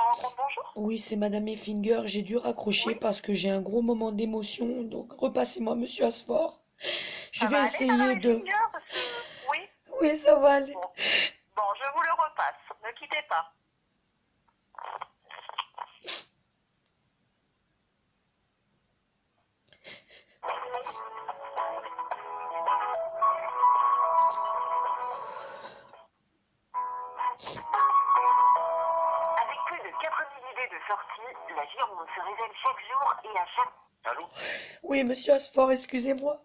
qu'on rencontre bonjour Oui, c'est Madame Effinger. J'ai dû raccrocher Oui. parce que j'ai un gros moment d'émotion. Donc, repassez-moi Monsieur Asfort. Je Ça vais aller, essayer de... Effinger Parce que- Oui Oui, ça va aller. Bon. Bon, je vous le repasse. Ne quittez pas. Sortie, la Gironde se révèle chaque jour et à chaque... Allô Oui, Monsieur Asfort, excusez-moi.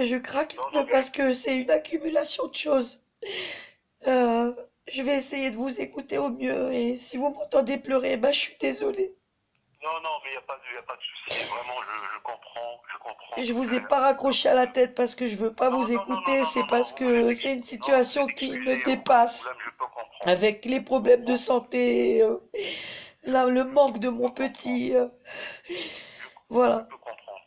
Je craque peu parce que c'est une accumulation de choses. Euh, je vais essayer de vous écouter au mieux et si vous m'entendez pleurer, bah, je suis désolée. Non, non, mais il n'y a, pas de- y a pas de souci. Vraiment, je, je comprends, je comprends. Je vous ai pas raccroché à la tête parce que je veux pas Non, vous non, non, écouter, non, c'est non, parce non, que c'est une situation non, qui me excusez, dépasse. aucun problème, Je peux comprendre. Avec les problèmes de santé, euh, là, le manque de mon petit. euh, voilà, Je peux comprendre.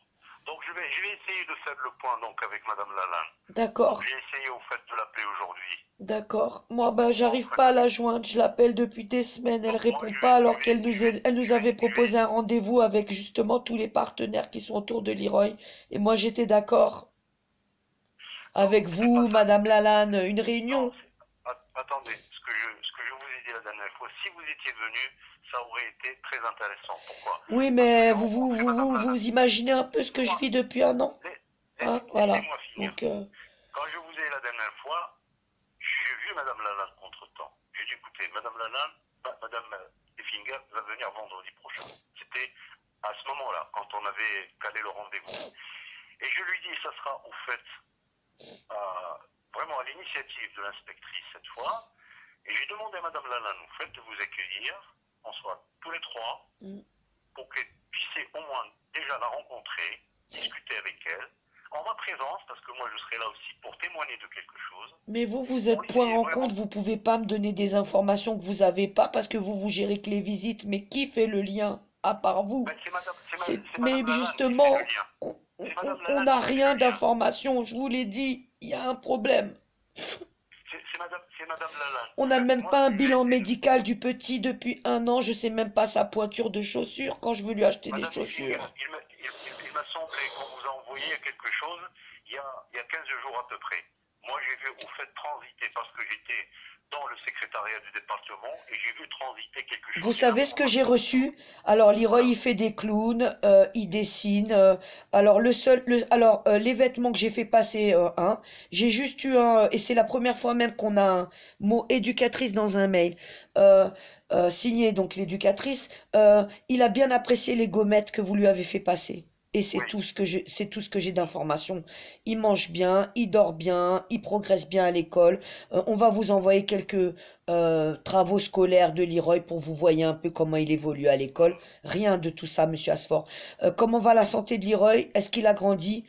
Donc, je vais, je vais essayer de faire le point donc, avec Madame Lalanne. d'accord, J'ai essayé au fait de l'appeler aujourd'hui. d'accord. Moi, bah, j'arrive pas à la joindre, je l'appelle depuis des semaines, elle répond pas alors qu'elle nous, est- elle nous avait proposé un rendez-vous avec justement tous les partenaires qui sont autour de Leroy. Et moi, j'étais d'accord avec vous, Madame Lalanne, une réunion. Non, attendez, ce que, je, ce que je vous ai dit la dernière fois, si vous étiez venu, ça aurait été très intéressant. Pourquoi Oui, mais vous vous, vous, vous, vous imaginez un peu ce que je vis depuis un an. Hein, voilà. Donc, euh, Quand je vous ai la dernière fois, j'ai vu Madame Lalanne entre-temps. J'ai dit, écoutez, Madame Lalanne, ma- Madame euh, Effinger va venir vendredi prochain. C'était à ce moment-là, quand on avait calé le rendez-vous. Et je lui dis, ça sera au fait, euh, vraiment à l'initiative de l'inspectrice cette fois. Et j'ai demandé à Madame Lalanne, au fait, de vous accueillir, en soit tous les trois, Mm. pour que puissiez au moins déjà la rencontrer, discuter avec elle, en ma présence, parce que moi je serai là aussi pour témoigner de quelque chose. mais vous, vous êtes point en vraiment. compte, vous pouvez pas me donner des informations que vous avez pas parce que vous, vous gérez que les visites. Mais qui fait le lien à part vous? Ben, madame, ma- mais madame justement. On on- on n'a rien d'informations, je vous l'ai dit, il y a un problème. C'est c'est madame, c'est madame Lalanne. On n'a même pas un bilan médical du petit depuis un an, je sais même pas sa pointure de chaussures quand je veux lui acheter des chaussures. Il m'a semblé qu'on vous a envoyé quelque chose il y a, il y a 15 jours à peu près. Moi, j'ai vu au fait transiter parce que j'étais dans le secrétariat du département et j'ai vu transiter quelque chose. Vous savez ce que j'ai reçu? Alors, Leroy, il fait des clowns, euh, il dessine. euh, alors, le seul, le, alors, euh, les vêtements que j'ai fait passer, un, j'ai juste eu un, et c'est la première fois même qu'on a un mot éducatrice dans un mail, signé donc l'éducatrice. il a bien apprécié les gommettes que vous lui avez fait passer. Et c'est Oui. tout ce que je, c'est tout ce que j'ai d'informations. Il mange bien, il dort bien, il progresse bien à l'école. Euh, on va vous envoyer quelques euh, travaux scolaires de Leroy pour vous voyez un peu comment il évolue à l'école. Rien de tout ça, monsieur Asfort. Euh, comment va la santé de Leroy? Est-ce qu'il a grandi?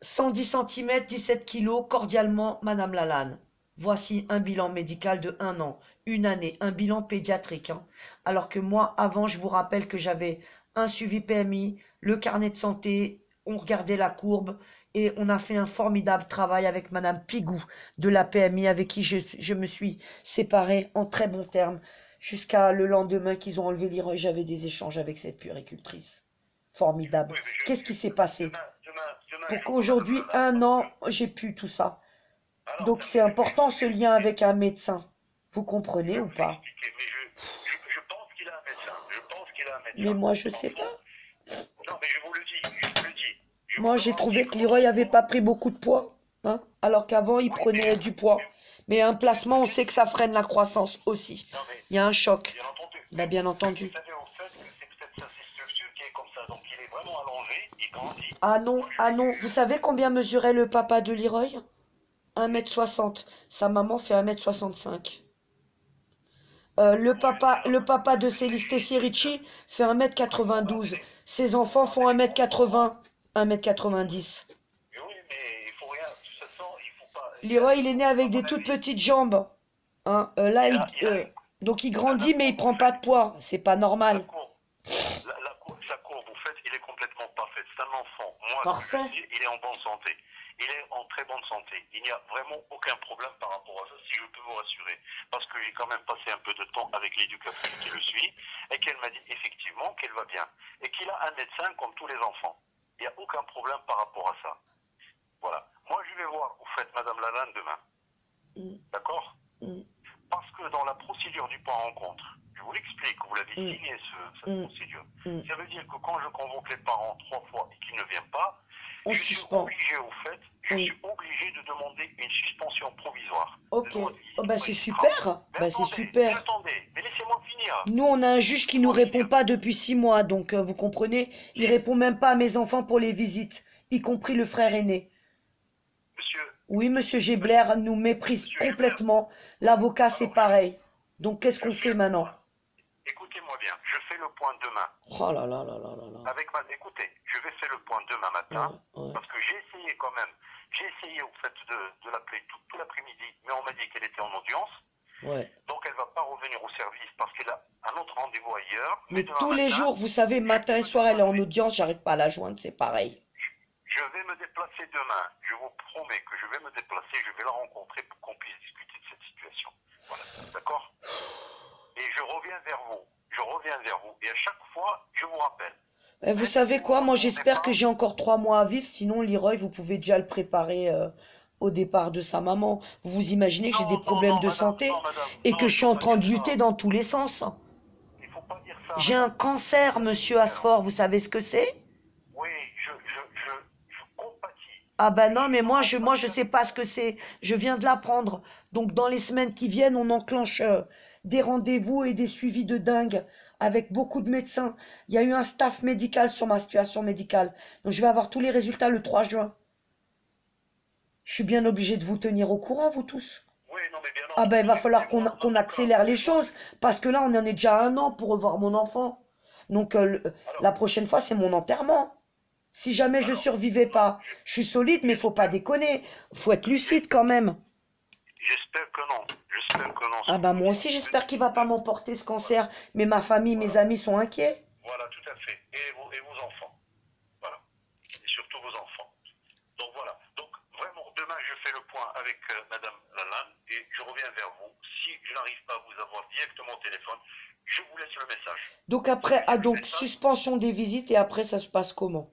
110 cm, 17 kg, cordialement, Madame Lalanne. Voici un bilan médical de un an, une année, un bilan pédiatrique. hein. Alors que moi, avant, je vous rappelle que j'avais un suivi PMI, le carnet de santé, on regardait la courbe et on a fait un formidable travail avec Madame Pigou de la PMI avec qui je, je me suis séparée en très bons termes jusqu'à le lendemain qu'ils ont enlevé l'Iran. J'avais des échanges avec cette puéricultrice. Formidable. Qu'est-ce qui s'est passé? Pour qu'aujourd'hui, un an, j'ai pu tout ça. Donc c'est important ce lien avec un médecin. Vous comprenez ou pas expliquer, mais je, je, je pense qu'il a un médecin. Je pense qu'il a un médecin. Mais moi, je sais pas. Non, mais je vous le dis, je vous le dis. Je Moi, j'ai trouvé que Leroy avait pas pris beaucoup de poids, hein, alors qu'avant, il prenait du poids. Mais un placement, on sait que ça freine la croissance aussi. Non, mais Il y a un choc. bien entendu. Bah, bien entendu. Vous savez au fait c'est peut-être sa structure qui est comme ça. Donc il est vraiment allongé, il grandit. Ah non, ah non. Vous savez combien mesurait le papa de Leroy? 1m60. Sa maman fait 1m65. Euh, le papa, le papa de Céliste Ricci fait 1m92. Ses enfants font 1m80, 1m90. Mais oui, mais il faut rien. De toute façon, il faut pas. Leroy, il est né avec des toutes petites jambes. Hein, euh, là, Il il, a- il a- euh, donc il grandit, mais il prend pas de poids. C'est pas La normal. courbe, la, la courbe, au fait, il est complètement parfait. C'est un enfant. Moi, Parfait. je dis, il est en bonne santé. Il est en très bonne santé. Il n'y a vraiment aucun problème par rapport à ça, si je peux vous rassurer. Parce que j'ai quand même passé un peu de temps avec l'éducatrice qui le suit et qu'elle m'a dit effectivement qu'elle va bien. Et qu'il a un médecin comme tous les enfants. Il n'y a aucun problème par rapport à ça. Voilà. Moi, je vais voir, vous faites Madame Lalanne demain. Mm. D'accord Mm. Parce que dans la procédure du point rencontre, je vous l'explique, vous l'avez Mm. signé ce- cette procédure. Ça veut dire que quand je convoque les parents trois fois et qu'ils ne viennent pas, On je suis suspend. obligé, au fait, je suis obligé de demander une suspension provisoire. Ok. Oh, bah, c'est super. Mais Bah, c'est attendez, super. Attendez, mais laissez-moi finir. Nous, on a un juge qui nous répond pas depuis six mois, donc euh, vous comprenez, il répond même pas à mes enfants pour les visites, y compris le frère aîné. Monsieur, Oui, monsieur Gebler nous méprise complètement. L'avocat, c'est pareil. Donc, qu'est-ce qu'on fait maintenant écoutez-moi bien, je fais le point demain. Oh là là là là là là. Avec ma... Écoutez, je vais faire le point demain matin. Ouais, ouais. Parce que j'ai essayé quand même, j'ai essayé au fait de, de l'appeler tout, tout l'après-midi, mais on m'a dit qu'elle était en audience. Ouais. Donc elle va pas revenir au service parce qu'elle a un autre rendez-vous ailleurs. Mais tous les jours, vous savez, matin et soir, elle est en audience, j'arrive pas à la joindre, c'est pareil. Je vais me déplacer demain. Je vous promets que je vais me déplacer, je vais la rencontrer pour qu'on puisse discuter de cette situation. Voilà, d'accord? Et je reviens vers vous. Je reviens vers vous. Et à chaque fois, je vous rappelle. Et vous savez quoi, moi j'espère que j'ai encore trois mois à vivre, sinon Leroy, vous pouvez déjà le préparer euh, au départ de sa maman. Vous vous imaginez que j'ai des problèmes non, de madame, santé non, madame, et non, que je suis en train de lutter dans tous les sens. Il faut pas dire ça. J'ai un cancer, monsieur Asfort, vous savez ce que c'est? Oui, je, je, je, je compatis. Ah ben non, mais moi je moi je sais pas ce que c'est. Je viens de l'apprendre. Donc dans les semaines qui viennent, on enclenche euh, des rendez-vous et des suivis de dingue avec beaucoup de médecins. Il y a eu un staff médical sur ma situation médicale. Donc je vais avoir tous les résultats le 3 juin. Je suis bien obligé de vous tenir au courant, vous tous. Oui, non, mais bien Ah ben il va falloir qu'on accélère les choses parce que là on en est déjà à un an pour revoir mon enfant. Donc euh, le- la prochaine fois c'est mon enterrement. Si jamais je survivais pas, je suis solide mais faut pas déconner. Faut être lucide quand même. J'espère que non. Ah bah moi aussi j'espère qu'il va pas m'emporter ce cancer, mais ma famille, mes amis sont inquiets. Voilà, tout à fait. Et vos, et vos enfants. Voilà. Et surtout vos enfants. Donc voilà. Donc vraiment, demain, je fais le point avec euh, Madame Lalanne et je reviens vers vous. Si je n'arrive pas à vous avoir directement au téléphone, je vous laisse le message. Donc après, ah donc suspension des visites et après ça se passe comment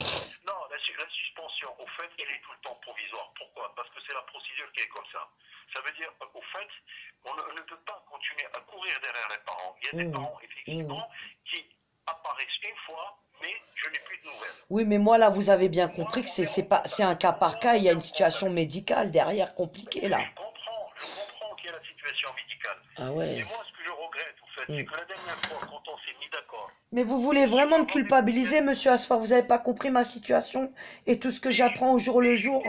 Non, la, su- la suspension, au fait, elle est tout le temps provisoire. Pourquoi Parce que c'est la procédure qui est comme ça. Ça veut dire, euh, au fait, on ne, on ne peut pas continuer à les parents. Il y a des parents, effectivement, qui apparaissent une fois, mais je n'ai plus de nouvelles. Oui, mais moi là vous avez bien compris que c'est pas c'est un cas par cas, il y a une situation médicale derrière compliquée là. Je comprends, je comprends qu'il y a la situation médicale. Ah Et ouais. moi, ce que je regrette, au fait, Mm. c'est que la dernière fois, quand on s'est mis d'accord, Mais vous voulez vraiment me culpabiliser, monsieur Asfar, vous avez pas compris ma situation et tout ce que j'apprends au jour le jour?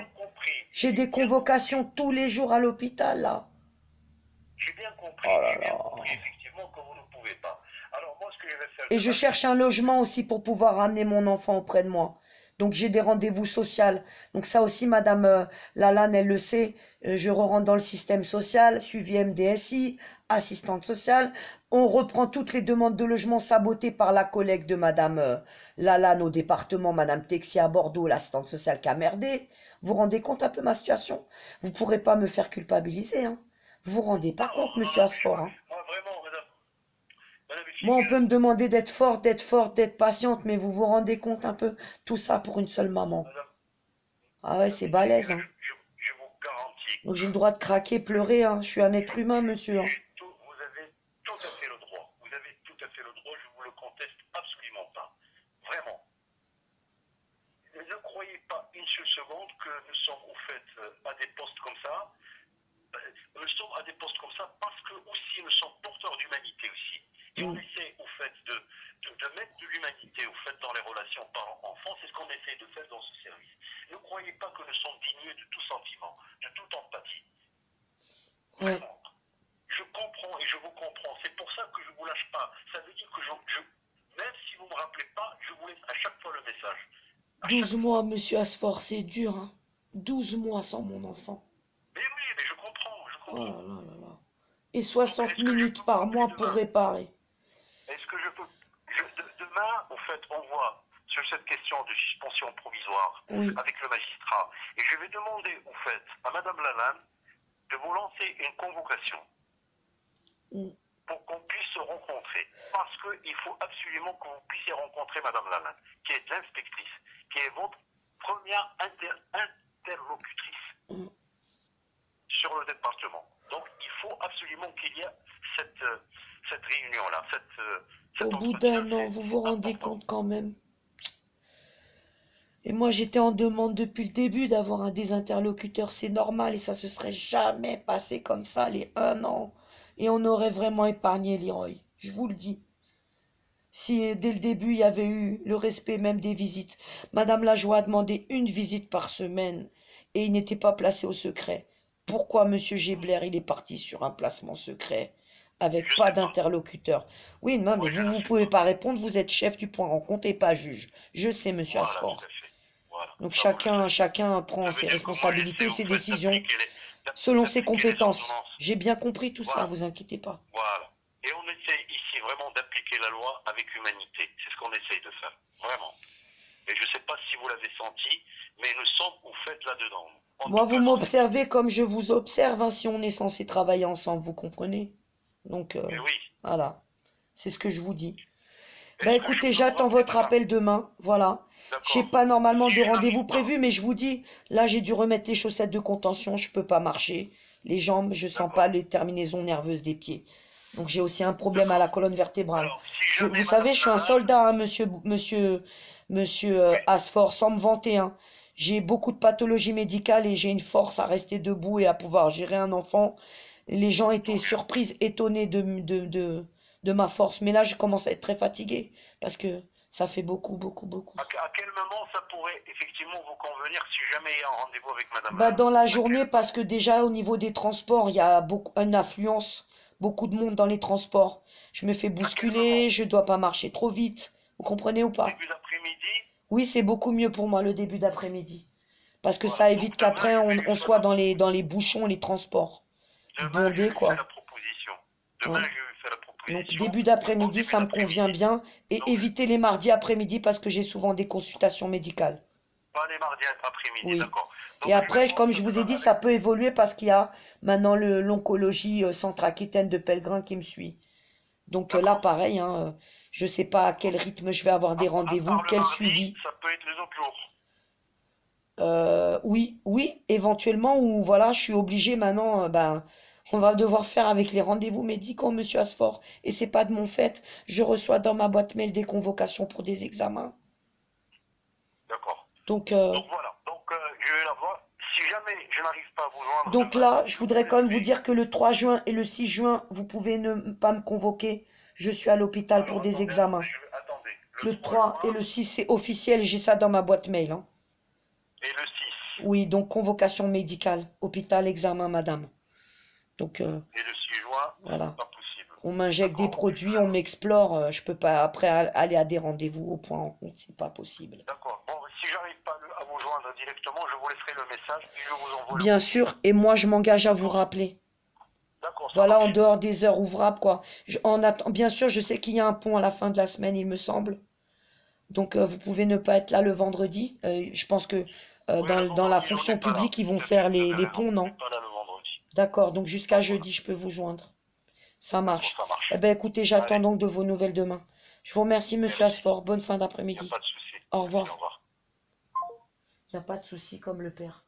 j'ai des convocations tous les jours à l'hôpital là. J'ai bien compris, Oh là là. compris, effectivement, que vous ne pouvez pas. Alors, moi, ce que je vais faire. Et je cherche un logement aussi pour pouvoir ramener mon enfant auprès de moi. Donc j'ai des rendez-vous sociaux. Donc ça aussi, Madame euh, Lalanne, elle le sait. Euh, je rentre dans le système social, suivi MDSI, assistante sociale. On reprend toutes les demandes de logement sabotées par la collègue de Madame euh, Lalanne au département, Madame Texia à Bordeaux, l'assistante sociale qui a merdé. Vous vous rendez compte un peu ma situation? Vous pourrez pas me faire culpabiliser. Hein vous vous rendez pas compte, Monsieur Asfort hein Moi, on peut me demander d'être forte, d'être forte, d'être patiente, mais vous vous rendez compte un peu tout ça pour une seule maman. Ah ouais, c'est balèze. Hein. Donc j'ai le droit de craquer, pleurer. Hein. Je suis un être humain, monsieur. hein. Tout- vous avez tout à fait le droit. Vous avez tout à fait le droit. Je vous le conteste absolument pas. Vraiment. Ne croyez pas une seule seconde que nous sommes au fait euh, à des postes comme ça. Euh, Nous sommes à des postes comme ça parce que aussi nous sommes porteurs d'humanité aussi. Et on Mm. essaie au fait de, de, de mettre de l'humanité au fait dans les relations parents-enfants. C'est ce qu'on essaie de faire dans ce service. Ne croyez pas que nous sommes dignes de tout sentiment, de toute empathie. Ouais. Vraiment. Je comprends et je vous comprends. C'est pour ça que je ne vous lâche pas. Ça veut dire que je, je- même si vous ne me rappelez pas, je vous laisse à chaque fois le message. À 12 chaque- mois, monsieur Asfort, c'est dur. Hein. 12 mois sans mon enfant. Mais oui, mais je comprends, je Oh là comprends. là là là. Et 60 minutes par mois pour réparer. Est-ce que je peux. je- de- demain, au fait, on voit sur cette question de suspension provisoire Oui. avec le magistrat. Et je vais demander, au fait, à Madame Lalanne de vous lancer une convocation Mm. pour qu'on puisse se rencontrer. Parce qu'il faut absolument que vous puissiez rencontrer Madame Lalanne, qui est l'inspectrice, qui est votre première inter- interlocutrice Mm. sur le département. Donc il faut absolument qu'il y ait cette, euh, cette réunion-là. Cette, euh, Au bout d'un an, vous vous rendez compte quand même. Et moi, j'étais en demande depuis le début d'avoir un des interlocuteurs. C'est normal et ça se serait jamais passé comme ça, les un an. Et on aurait vraiment épargné Leroy. Je vous le dis. Si dès le début, il y avait eu le respect même des visites. Madame Lajoie a demandé une visite par semaine et il n'était pas placé au secret. Pourquoi Monsieur Gebler, il est parti sur un placement secret avec pas d'interlocuteur? Oui, non, mais vous, sais pouvez pas. répondre, vous êtes chef du point rencontre et pas juge. Je sais, monsieur Voilà. Donc chacun, chacun prend ses responsabilités, ses décisions selon ses compétences. J'ai bien compris tout ça, Voilà. vous inquiétez pas. Voilà. Et on essaie ici vraiment d'appliquer la loi avec humanité. C'est ce qu'on essaye de faire. Vraiment. Et je ne sais pas si vous l'avez senti, mais nous sommes au fait là-dedans. Moi, vous m'observez comme je vous observe, hein, si on est censé travailler ensemble, vous comprenez? Donc, euh, oui. voilà. C'est ce que je vous dis. Bah écoutez, j'attends votre appel demain. Voilà. J'ai pas normalement de rendez-vous prévu, mais je vous dis, là, j'ai dû remettre les chaussettes de contention, je peux pas marcher. Les jambes, je sens pas les terminaisons nerveuses des pieds. Donc j'ai aussi un problème à la colonne vertébrale. Alors, si Je- jamais vous savez, je suis un soldat, hein, monsieur, monsieur, monsieur euh. Asfort, sans me vanter. hein. J'ai beaucoup de pathologies médicales et j'ai une force à rester debout et à pouvoir gérer un enfant. Les gens étaient surprises, étonnés de, de, de, de ma force. Mais là, je commence à être très fatiguée parce que ça fait beaucoup, beaucoup, beaucoup. À, quel moment ça pourrait effectivement vous convenir si jamais il y a un rendez-vous avec madame Bah, dans la journée, parce que déjà au niveau des transports, il y a beaucoup, une affluence, beaucoup de monde dans les transports. Je me fais bousculer, je dois pas marcher trop vite. Vous comprenez ou pas? Début d'après-midi? Oui, c'est beaucoup mieux pour moi le début d'après-midi. Parce que ça évite qu'après on, soit dans les, dans les bouchons, les transports. Demain, Bondé, je vais quoi. la proposition. Demain, Ouais. je vais faire la proposition. Donc début d'après-midi, ça me convient bien. Et éviter les mardis après-midi parce que j'ai souvent des consultations médicales. Pas les mardis après-midi, Oui. d'accord. Donc, Et après, comme je vous ai dit, ça peut évoluer parce qu'il y a maintenant l'oncologie euh, centre-Aquitaine de Pellegrin qui me suit. Donc euh, là, pareil, hein, euh, je sais pas à quel rythme je vais avoir des rendez-vous, quel mardi, suivi. Ça peut être les autres jours. Euh, oui, oui, éventuellement, ou voilà, je suis obligée maintenant, ben, on va devoir faire avec les rendez-vous médicaux, monsieur Asfort. Et c'est pas de mon fait, je reçois dans ma boîte mail des convocations pour des examens. Donc, euh, Donc voilà. Donc euh, je vais la voir. Si jamais je n'arrive pas à vous joindre. donc là, je voudrais quand même vous dire que le 3 juin et le 6 juin, vous pouvez ne pas me convoquer. Je suis à l'hôpital pour Alors, des attendez, examens. je attendez. Le 3 et le 6, c'est officiel, j'ai ça dans ma boîte mail. hein. Et le 6. Oui, donc convocation médicale, hôpital, examen, madame. Donc, euh, Et le 6 juin, voilà. pas possible. On m'injecte des produits, on m'explore, euh, je peux pas après al- aller à des rendez-vous au point en compte, c'est pas possible. D'accord. Directement, je vous laisserai le message et je vous envoie le. Bien sûr, et moi je m'engage à vous rappeler. D'accord. Voilà, en dehors des heures ouvrables, quoi. Je- en Bien sûr, je sais qu'il y a un pont à la fin de la semaine, il me semble. Donc, euh, vous pouvez ne pas être là le vendredi. Euh, je pense que euh, Oui, dans, la fonction là. publique, ils vont faire les, ponts, on non? D'accord, donc jusqu'à jeudi, je peux vous joindre. Ça marche. Ça marche. Eh ben, écoutez, j'attends donc de vos nouvelles demain. Je vous remercie, monsieur. Asfort. Bonne fin d'après-midi. revoir. Au revoir. Il n'y a pas de souci comme le père.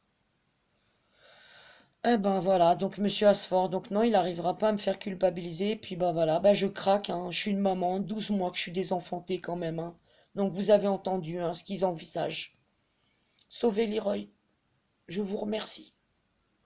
Eh ben voilà, donc monsieur Asfort, donc non, il n'arrivera pas à me faire culpabiliser. Puis ben voilà, ben je craque, hein. Je suis une maman, 12 mois que je suis désenfantée quand même. hein. Donc vous avez entendu hein, ce qu'ils envisagent. Sauvez Leroy. Je vous remercie.